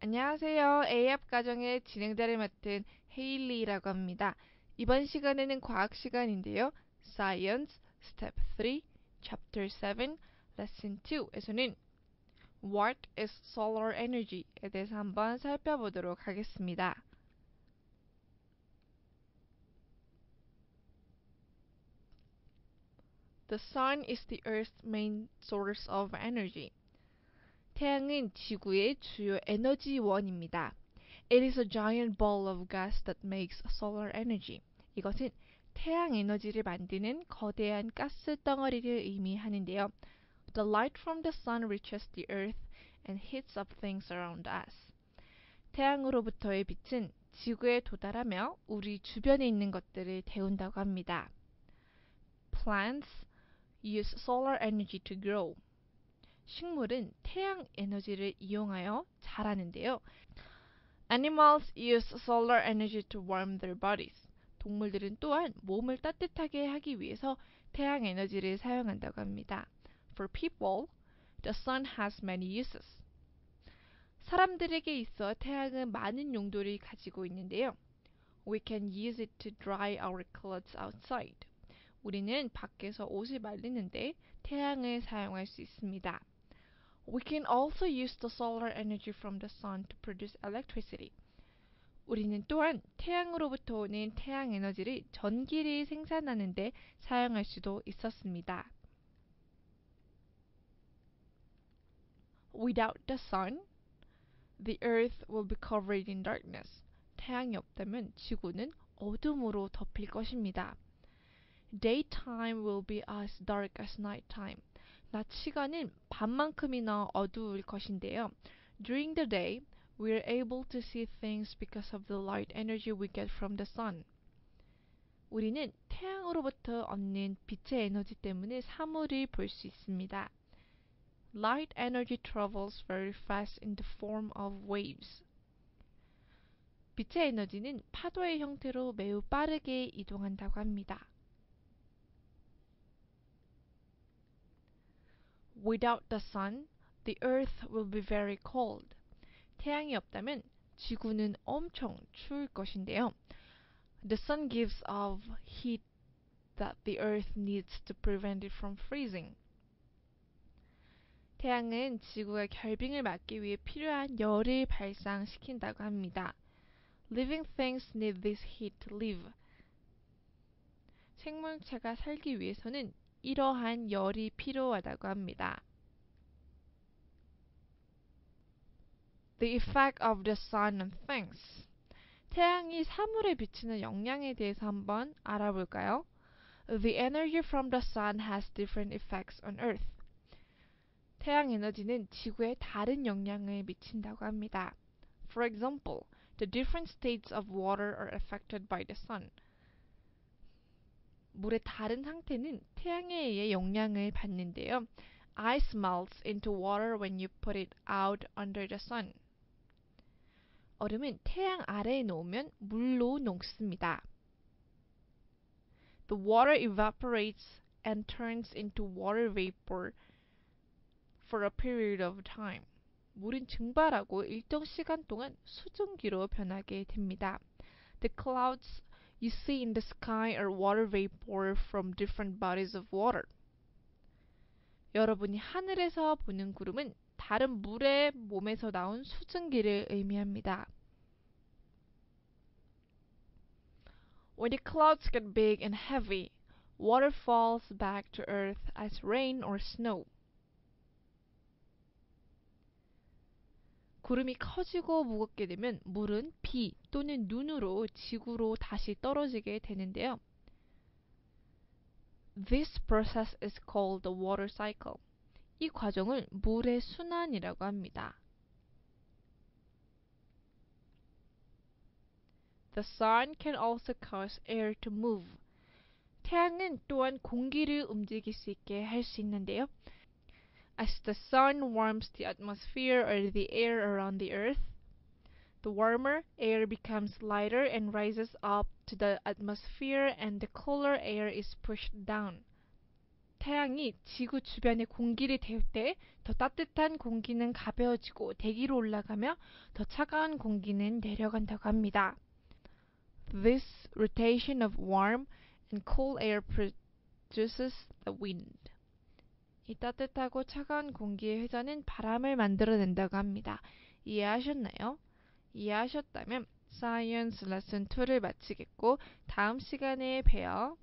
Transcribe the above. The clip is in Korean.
안녕하세요. A앱 가정의 진행자를 맡은 헤일리라고 합니다. 이번 시간에는 과학 시간인데요. Science Step 3, Chapter 7, Lesson 2에서는 What is solar energy에 대해서 한번 살펴보도록 하겠습니다. The sun is the Earth's main source of energy. 태양은 지구의 주요 에너지원입니다. It is a giant ball of gas that makes solar energy. 이것은 태양 에너지를 만드는 거대한 가스 덩어리를 의미하는데요. The light from the sun reaches the earth and heats up things around us. 태양으로부터의 빛은 지구에 도달하며 우리 주변에 있는 것들을 데운다고 합니다. Plants use solar energy to grow. 식물은 태양 에너지를 이용하여 자라는데요. Animals use solar energy to warm their bodies. 동물들은 또한 몸을 따뜻하게 하기 위해서 태양 에너지를 사용한다고 합니다. For people, the sun has many uses. 사람들에게 있어 태양은 많은 용도를 가지고 있는데요. We can use it to dry our clothes outside. 우리는 밖에서 옷을 말리는데 태양을 사용할 수 있습니다. We can also use the solar energy from the sun to produce electricity. 우리는 또한 태양으로부터 오는 태양 에너지를 전기를 생산하는데 사용할 수도 있었습니다. Without the sun, the earth will be covered in darkness. 태양이 없다면 지구는 어둠으로 덮일 것입니다. Daytime will be as dark as nighttime. 낮 시간은 밤만큼이나 어두울 것인데요. During the day, we are able to see things because of the light energy we get from the sun. 우리는 태양으로부터 얻는 빛의 에너지 때문에 사물을 볼 수 있습니다. Light energy travels very fast in the form of waves. 빛의 에너지는 파도의 형태로 매우 빠르게 이동한다고 합니다. Without the sun, the earth will be very cold. 태양이 없다면 지구는 엄청 추울 것인데요. The sun gives off heat that the earth needs to prevent it from freezing. 태양은 지구가 결빙을 막기 위해 필요한 열을 발산시킨다고 합니다. Living things need this heat to live. 생물체가 살기 위해서는 이러한 열이 필요하다고 합니다. The effect of the sun on things. 태양이 사물에 비치는 영향에 대해서 한번 알아볼까요? The energy from the sun has different effects on earth. 태양 에너지는 지구에 다른 영향을 미친다고 합니다. For example, the different states of water are affected by the sun. 물의 다른 상태는 태양에 의해 영향을 받는데요. Ice melts into water when you put it out under the sun. 얼음은 태양 아래에 놓으면 물로 녹습니다. The water evaporates and turns into water vapor for a period of time. 물은 증발하고 일정 시간 동안 수증기로 변하게 됩니다. The clouds you see in the sky are water vapor from different bodies of water. 여러분이 하늘에서 보는 구름은 다른 물의 몸에서 나온 수증기를 의미합니다. When the clouds get big and heavy, water falls back to earth as rain or snow. 구름이 커지고 무겁게 되면 물은 비 또는 눈으로 지구로 다시 떨어지게 되는데요. This process is called the water cycle. 이 과정을 물의 순환이라고 합니다. The sun can also cause air to move. 태양은 또한 공기를 움직일 수 있게 할 수 있는데요. As the sun warms the atmosphere or the air around the earth, the warmer air becomes lighter and rises up to the atmosphere and the cooler air is pushed down. 태양이 지구 주변의 공기를 데울 때 더 따뜻한 공기는 가벼워지고 대기로 올라가며 더 차가운 공기는 내려간다고 합니다. This rotation of warm and cool air produces the wind. 이 따뜻하고 차가운 공기의 회전은 바람을 만들어낸다고 합니다. 이해하셨나요? 이해하셨다면 Science Lesson 2를 마치겠고 다음 시간에 봬요.